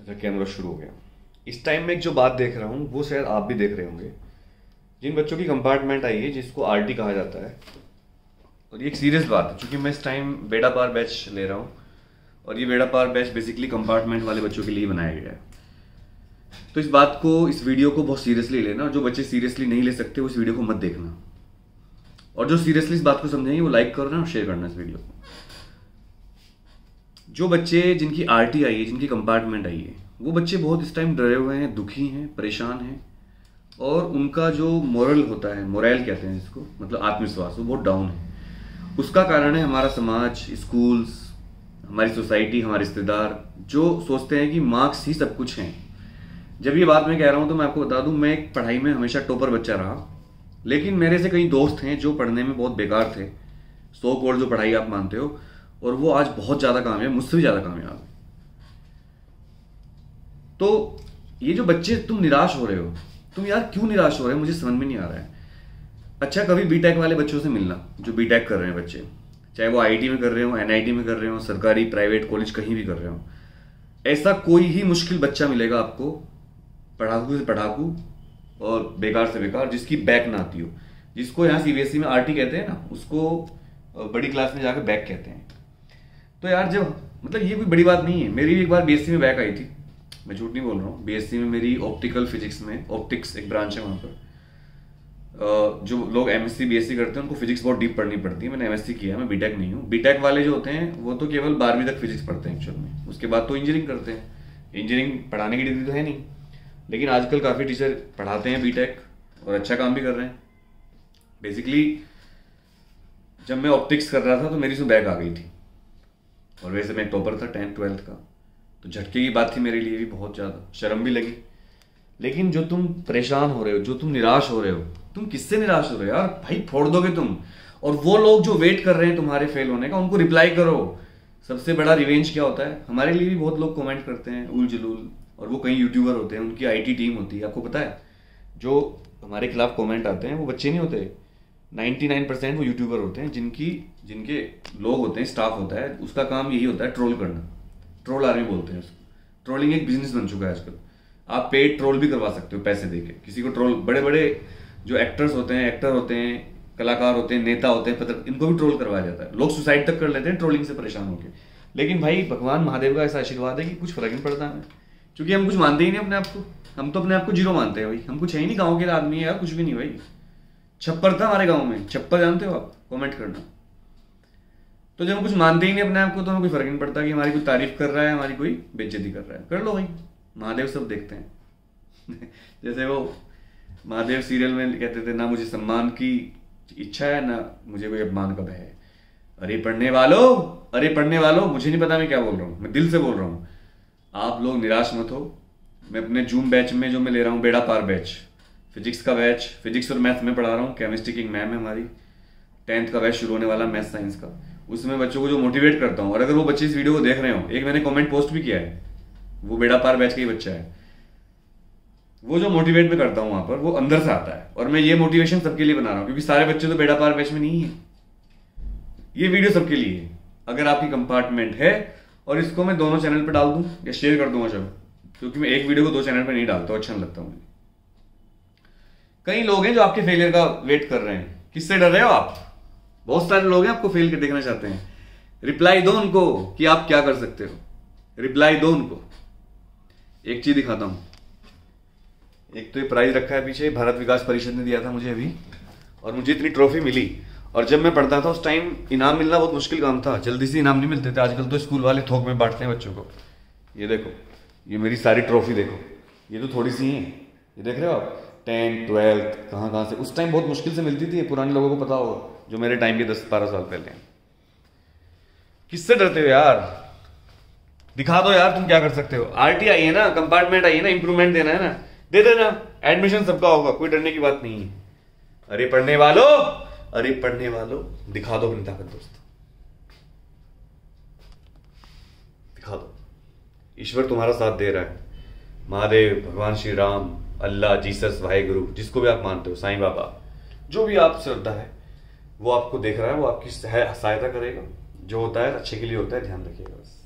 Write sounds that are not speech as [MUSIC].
अच्छा कैमरा शुरू हो गया। इस टाइम में एक जो बात देख रहा हूँ, वो शायद आप भी देख रहे होंगे। जिन बच्चों की कंपार्टमेंट आई है, जिसको आरटी कहा जाता है, और ये एक सीरियस बात है, क्योंकि मैं इस टाइम बेड़ा पार बैच ले रहा हूँ, और ये बेड़ा पार बैच बेसिकली कंपार्टमेंट वाले बच्चों के लिए बनाया गया है। तो इस बात को, इस वीडियो को बहुत सीरियसली लेना, और जो बच्चे सीरियसली नहीं ले सकते वो इस वीडियो को मत देखना। और जो सीरियसली इस बात को समझेंगे, वो लाइक करना और शेयर करना इस वीडियो को। जो बच्चे जिनकी आरटी आई है, जिनकी कंपार्टमेंट आई है, वो बच्चे बहुत इस टाइम डरे हुए हैं, दुखी हैं, परेशान हैं और उनका जो मॉरल होता है मोरल कहते हैं इसको मतलब आत्मविश्वास, वो बहुत डाउन है। उसका कारण है हमारा समाज स्कूल्स हमारी सोसाइटी हमारे रिश्तेदार जो सोचते हैं कि मार्क्स ही सब कुछ हैं। जब ये बात मैं कह रहा हूँ तो मैं आपको बता दूँ, मैं एक पढ़ाई में हमेशा टॉपर बच्चा रहा, लेकिन मेरे से कई दोस्त हैं जो पढ़ने में बहुत बेकार थे। सो कोड जो पढ़ाई आप मानते हो और वो आज बहुत ज़्यादा कामयाब मुझसे भी ज़्यादा कामयाब तो ये जो बच्चे तुम निराश हो रहे हो, तुम यार क्यों निराश हो रहे हो? मुझे समझ में नहीं आ रहा है। अच्छा कभी बीटेक वाले बच्चों से मिलना, जो बीटेक कर रहे हैं बच्चे। चाहे वो आईटी में कर रहे हो एनआईटी में कर रहे हो, सरकारी प्राइवेट कॉलेज कहीं भी कर रहे हो। ऐसा कोई ही मुश्किल बच्चा मिलेगा आपको, पढ़ाकू से पढ़ाकू और बेकार से बेकार, जिसकी बैक ना आती हो। जिसको यहाँ सीबीएसई में आरटी कहते हैं ना, उसको बड़ी क्लास में जाकर बैक कहते हैं। तो यार जब मतलब ये कोई बड़ी बात नहीं है। मेरी भी एक बार बीएससी में बैक आई थी। मैं झूठ नहीं बोल रहा हूँ। बीएससी में मेरी ऑप्टिकल फिजिक्स में ऑप्टिक्स एक ब्रांच है वहाँ पर। जो लोग एमएससी बीएससी करते हैं, उनको फिजिक्स बहुत डीप पढ़नी पड़ती है। मैंने एमएससी किया, मैं बीटेक नहीं हूँ। बीटेक वाले जो होते हैं, वो तो केवल बारहवीं तक फिजिक्स पढ़ते हैं एक्चुअल में। उसके बाद तो इंजीनियरिंग करते हैं। इंजीनियरिंग पढ़ाने की डिग्री तो है नहीं। लेकिन आजकल काफ़ी टीचर पढ़ाते हैं बीटेक और अच्छा काम भी कर रहे हैं। बेसिकली जब मैं ऑप्टिक्स कर रहा था तो मेरी उसमें बैक आ गई थी। और वैसे मैं टॉपर था, टेंथ, ट्वेल्थ का। तो झटके की बात थी मेरे लिए भी बहुत ज़्यादा, शर्म भी लगी। लेकिन जो तुम परेशान हो रहे हो, जो तुम निराश हो रहे हो, तुम किससे निराश हो रहे हो यार? भाई, फोड़ दोगे तुम। और वो लोग जो वेट कर रहे हैं तुम्हारे फेल होने का, उनको रिप्लाई करो। सबसे बड़ा रिवेंज क्या होता है? हमारे लिए भी बहुत लोग कमेंट करते हैं उल जलूल और वो कई यूट्यूबर होते हैं, उनकी आईटी टीम होती है। आपको पता है? जो हमारे खिलाफ कमेंट आते हैं, वो बच्चे नहीं होते। 99 परसेंट वो यूट्यूबर होते हैं, जिनकी, जिनके लोग होते हैं, स्टाफ होता है, उसका काम यही होता है ट्रोल करना। ट्रोल आर्मी बोलते हैं उसको। ट्रोलिंग एक बिज़नेस बन चुका है आजकल। आप पेड ट्रोल भी करवा सकते हो पैसे देके। किसी को ट्रोल बड़े बड़े जो एक्टर्स होते हैं, एक्टर होते हैं, कलाकार होते हैं, नेता होते हैं, पत्र, इनको भी ट्रोल करवाया जाता है। लोग सुसाइड तक कर लेते हैं ट्रोलिंग से परेशान होकर लेकिन भाई, भगवान महादेव का ऐसा आशीर्वाद है कि कुछ फ़र्क नहीं पड़ता हमें। क्योंकि हम कुछ मानते ही नहीं अपने आप को। हम तो अपने आप को ज़ीरो मानते हैं भाई। हम कुछ है ही नहीं गाँव के आदमी है यार, कुछ भी नहीं भाई। छप्पर था हमारे गाँव में। छप्पर जानते हो आप? कॉमेंट करना। तो जब हम कुछ मानते ही नहीं अपने आप को तो हमें कोई फ़र्क नहीं पड़ता कि हमारी कोई तारीफ़ कर रहा है, हमारी कोई बेज्जती कर रहा है। कर लो भाई। महादेव सब देखते हैं। [LAUGHS] जैसे वो महादेव सीरियल में कहते थे, ना मुझे सम्मान की इच्छा है, ना मुझे कोई अपमान का भय है। अरे पढ़ने वालों, अरे पढ़ने वालों, मुझे नहीं पता मैं क्या बोल रहा हूँ। मैं दिल से बोल रहा हूँ। आप लोग निराश मत हो। मैं अपने जूम बैच में जो मैं ले रहा हूँ, बेड़ा पार बैच। फिजिक्स का बैच, फिजिक्स और मैथ में पढ़ा रहा हूँ केमिस्ट्री की मैम है हमारी। टेंथ का बैच शुरू होने वाला मैथ साइंस का। उसमें बच्चों को जो मोटिवेट करता हूँ, और अगर वो बच्चे इस वीडियो को देख रहे हो, एक मैंने कमेंट पोस्ट भी किया है, वो बेड़ा पार बैच का ही बच्चा है। वो जो मोटिवेट मैं करता हूँ वहाँ पर, वो अंदर से आता है, और मैं ये मोटिवेशन सबके लिए बना रहा हूँ, क्योंकि सारे बच्चे तो बेड़ा पार बैच में नहीं है। ये वीडियो सबके लिए है। अगर आपकी कंपार्टमेंट है, और इसको मैं दोनों चैनल पर डाल दूँ, या शेयर कर दूँगा जब, क्योंकि मैं एक वीडियो को दो चैनल पर नहीं डालता अच्छा नहीं लगता मुझे। कई लोग हैं जो आपके फेलियर का वेट कर रहे हैं। किससे डर रहे हो आप? बहुत सारे लोग हैं आपको फेल कर देखना चाहते हैं। रिप्लाई दो उनको कि आप क्या कर सकते हो। रिप्लाई दो उनको। एक चीज़ दिखाता हूँ। एक तो ये प्राइज रखा है पीछे, भारत विकास परिषद ने दिया था मुझे अभी, और मुझे इतनी ट्रॉफी मिली। और जब मैं पढ़ता था उस टाइम इनाम मिलना बहुत मुश्किल काम था। जल्दी से इनाम नहीं मिलते थे। आजकल तो स्कूल वाले थोक में बांटते हैं बच्चों को। ये देखो, ये मेरी सारी ट्रॉफी देखो। ये तो थोड़ी सी है। ये देख रहे हो आप? टेंथ, ट्वेल्थ कहाँ कहाँ से। उस टाइम बहुत मुश्किल से मिलती थी पुराने लोगों को पता होगा, जो मेरे टाइम के दस बारह साल पहले किससे डरते हो यार? दिखा दो यार, तुम क्या कर सकते हो। आरटी आई है ना कंपार्टमेंट आई है ना इंप्रूवमेंट देना है ना। दे देना एडमिशन सबका होगा, कोई डरने की बात नहीं है। अरे पढ़ने वालों, अरे पढ़ने वालों, दिखा दो अपनी ताकत दोस्त। दिखा दो। ईश्वर तुम्हारा साथ दे रहा है। महादेव, भगवान श्री राम अल्लाह, जीसस भाई गुरु जिसको भी आप मानते हो, साईं बाबा, जो भी आप श्रद्धा है, वो आपको देख रहा है, वो आपकी सहायता करेगा। जो होता है, अच्छे के लिए होता है, ध्यान रखिएगा बस।